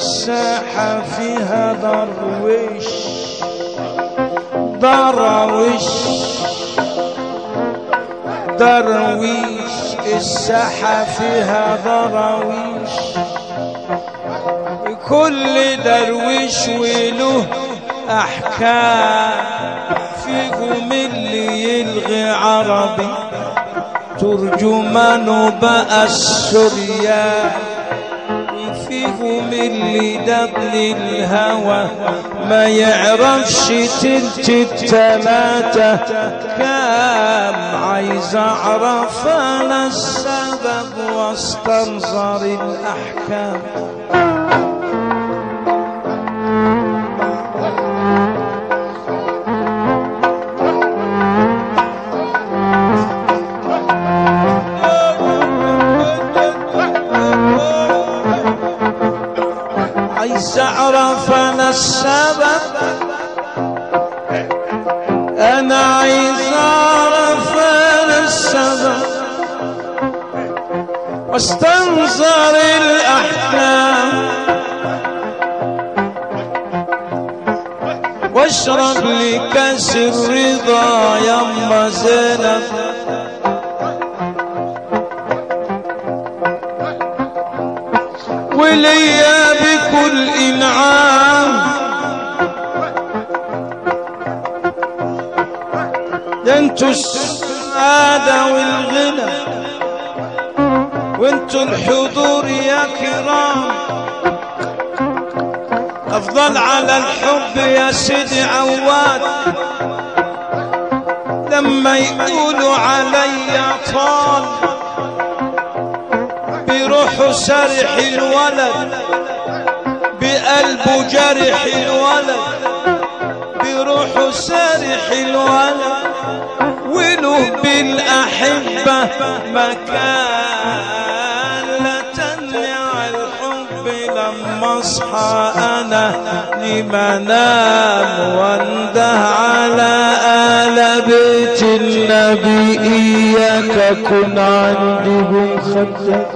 الساحة فيها درويش درويش درويش. الساحة فيها درويش كل درويش وله أحكام. فيهم اللي يلغي عربي ترجمانه بقى السوريان اللي دبل الهوى. ما يعرفش تلت التلاتة كام عايز أعرف أنا السبب واستنظر الأحكام. اعرف أنا السبب أنا عايز اعرف أنا السبب واستنظر الأحلام. واشرب لي كاس الرضا يما زينب. وليا انعام ده أنتوا السعادة والغنى وأنتوا الحضور يا كرام. أفضل على الحب يا سيدي عواد. لما يقولوا علي طال بروحه سرح الولد. بقلبه جرح الولد بروحه سرح الولد. وله بالأحبة مكان لا تمنع الحب لما اصحى أنا. لما نام وانده على آل بيت النبي إياك كن عندي بمخدر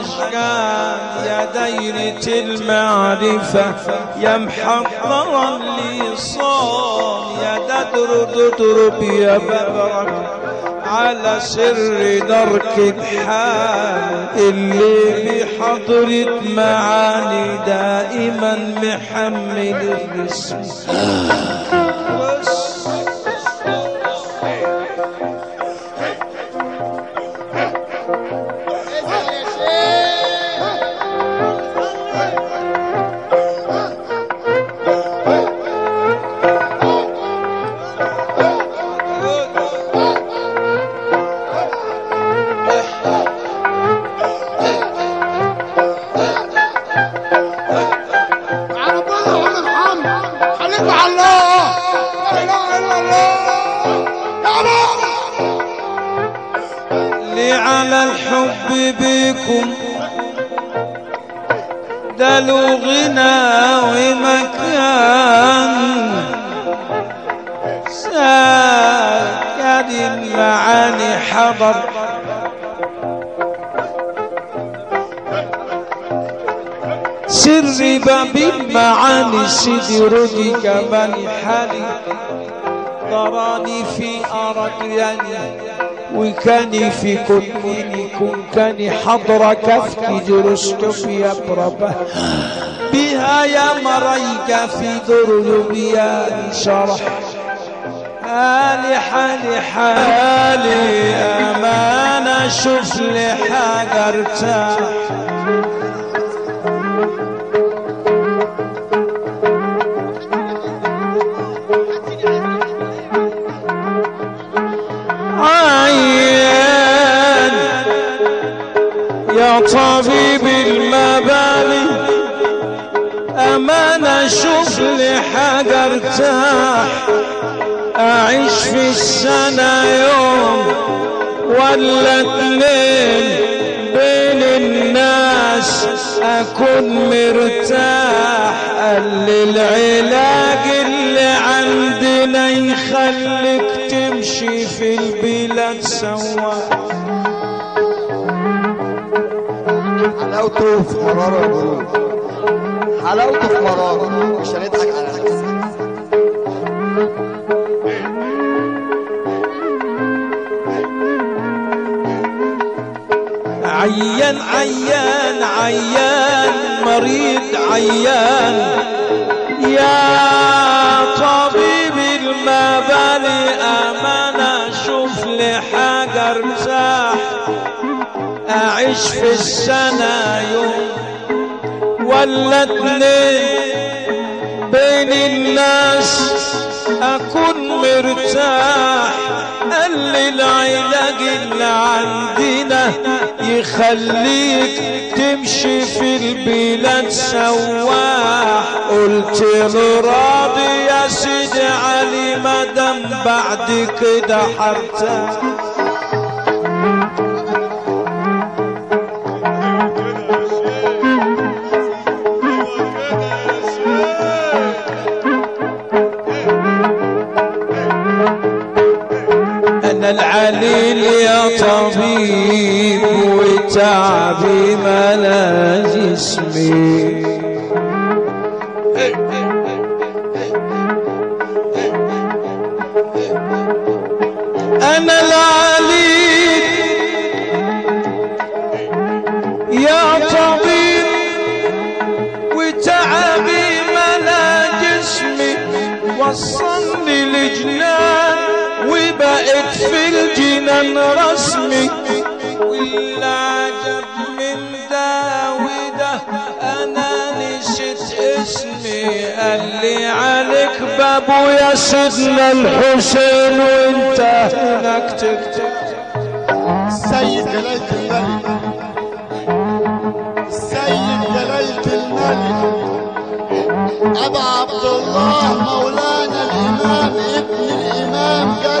أشجان يا دايرة المعرفة يا محضرا لي صام يا ددر تضرب يا ببرك على سر درك الحال اللي بحضرة معاني دائما محمل الاسم بيكم ده له غنى ومكان. ساكن المعاني حضر. سر باب المعاني سيدي ردي كمال حالي. تراني في أركياني وكاني في كنيني كن كاني حضر كفكي درستم يا بربه بها يا مريك في درلبيا شرح. حالي حالي حالي أمانة شوف لي حاجة ارتاح. يا طبيب المبالي أمانة شوف لي حاجة ارتاح أعيش في السنة يوم ولا اتنين بين الناس. أكون مرتاح. قال لي العلاج اللي عندنا يخليك تمشي في البلاد سواح حلاوته في القلوب حلاوته في مرارة مش هنضحك على نفسنا. عيان عيان عيان مريض عيان. يا طبيب المبالي أمانة شوف لي حاجة ارتاح أعيش في السنة يوم ولا اتنين بين الناس أكون مرتاح. قال العلاج اللي عندنا يخليك تمشي في البلاد سواح. قلت له راضي يا سيدي علي مدام بعد كده حرتاح أنا العليل يا طبيب وتعبي ملا جسمي. أنا العليل يا طبيب وتعبي ملا جسمي. وصلني لجنان في الجنان رسمي والعجب من ده وده أنا نسيت اسمي قال لي عليك بابو يا سيدنا الحسين وانت هناك تكتب السيد جلالة الملك السيد جلالة الملك أبا عبد الله مولانا الإمام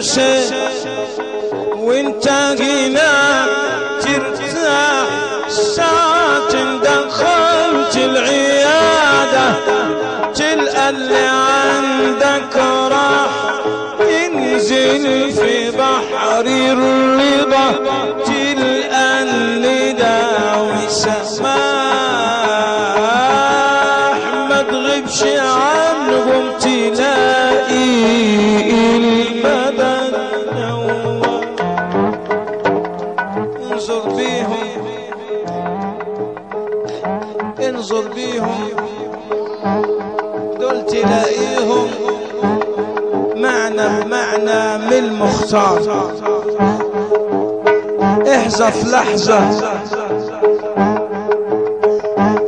الحسين وانت هنا ترتاح ساعة دخلت العيادة تلقى اللي عندك راح ينزل في بحر الرضا تلقى الندى وسماح ما تغيبش عنهم تلاقي المختار احذف لحظة.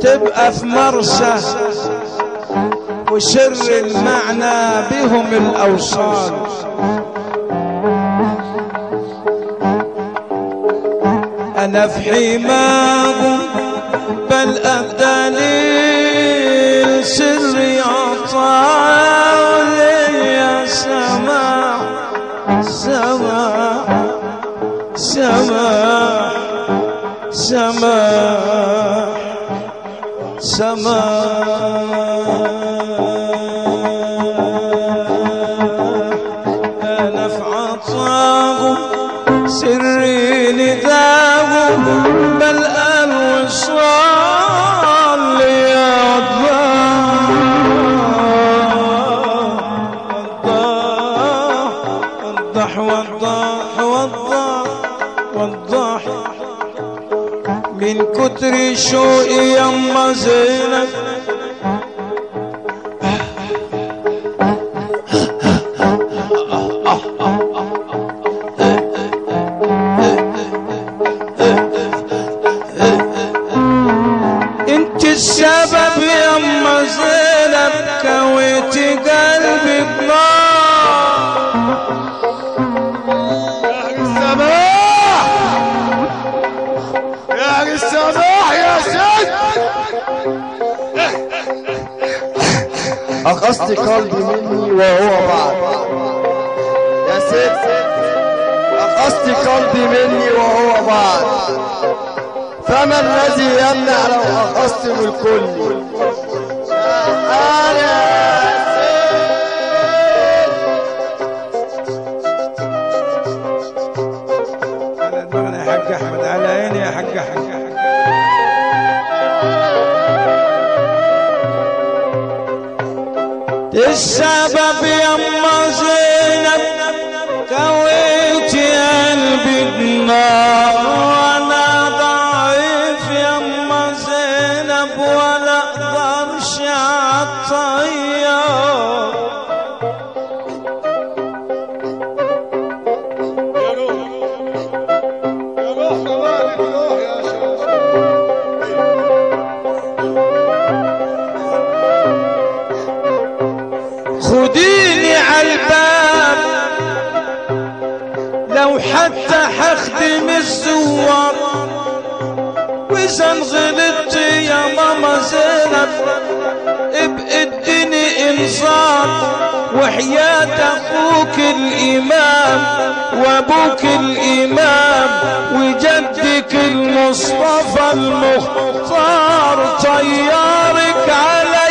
تبقى في مرسى وسر المعنى بهم الأوصال. أنا في حماهم بل الدليل سري عطالي سماع أنا في عطاهم سري نداهم بل الوصال يا وضح من كتر شوقي يما زينب. أخذت قلبي مني وهو بعد يا ست أخذت قلبي مني وهو بعد فما الذي يمنع لو أخذت من الكل السبب يما زينب كويت قلبي بنار حتى حخدم الزوار. وإذا غلطت يا ماما زينب ابقى اديني انذار. وحياة أخوك الإمام وأبوك الإمام وجدك المصطفى المختار. طيارك علي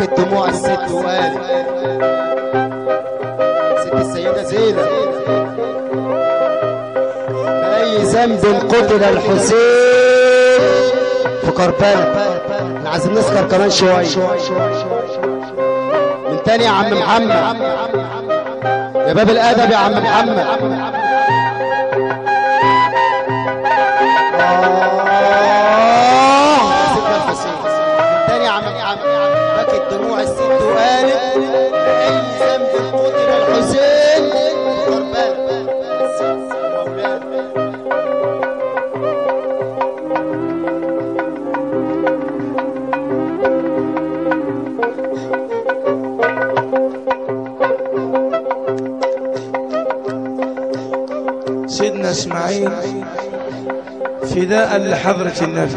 بكت دموع الست وقالت. ست السيدة زينب. بأي ذنب قتل الحسين في كربلاء. إحنا عايزين نسكر كمان شوية. من تاني يا عم محمد. يا باب الأدب يا عم محمد. اسماعيل فداء لحضرة النبي.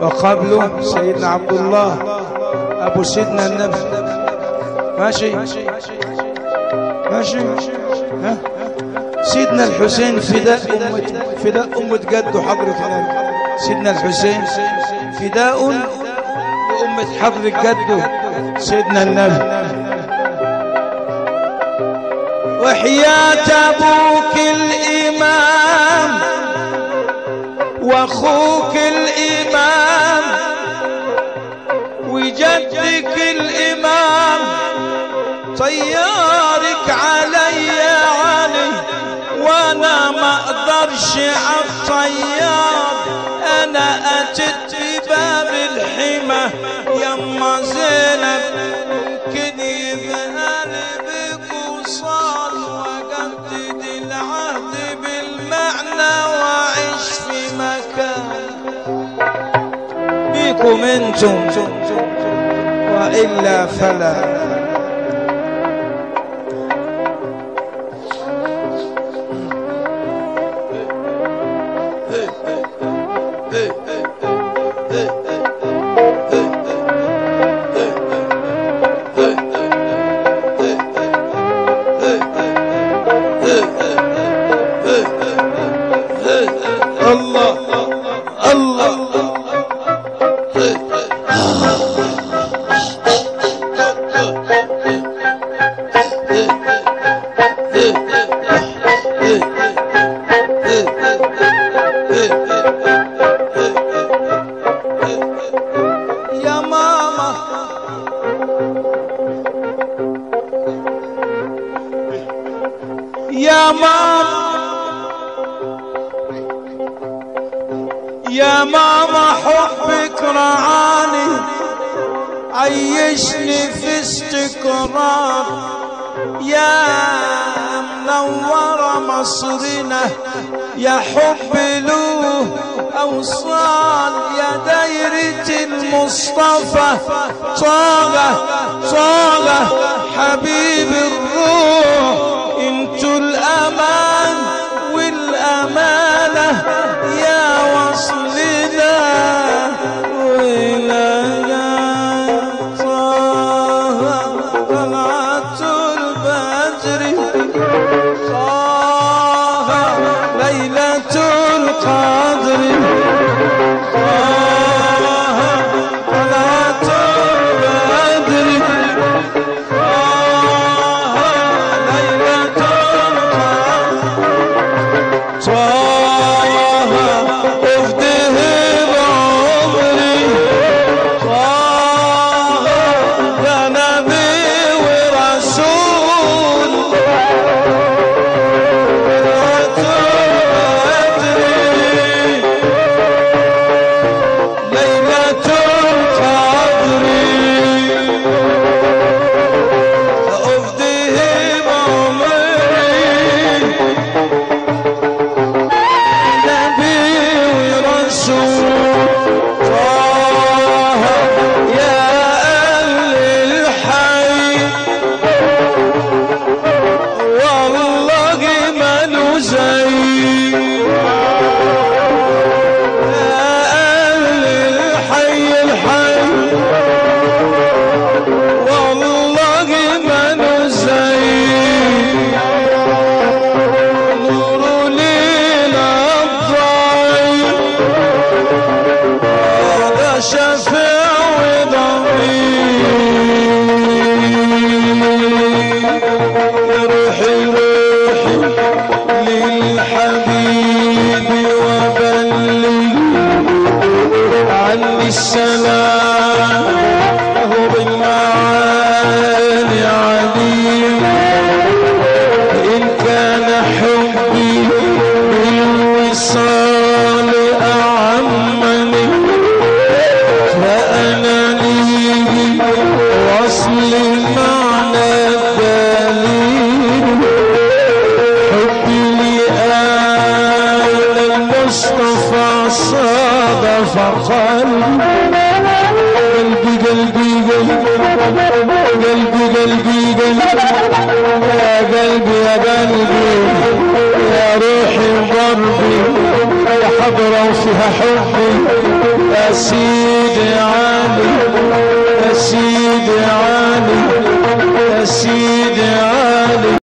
وقبله سيدنا عبد الله أبو سيدنا النبي. ماشي؟ ماشي؟ ها؟ سيدنا الحسين فداء أمة فداء أمة جده حضرة النبي. سيدنا الحسين فداء لأمة حضرة جده سيدنا النبي. وحياة أبوك الإمام وأخوك الإمام وجدك الإمام طيارك علي علي وأنا ما أقدرش عالطيار أنا أتت بباب الحمى. يما زينب منكم أنتم وإلا فلا الله وشني في استقرار يا منور مصرنا يا حب له أوصال يا دايرة المصطفى. صاغة صاغة حبيب الروح إنتو الأمان.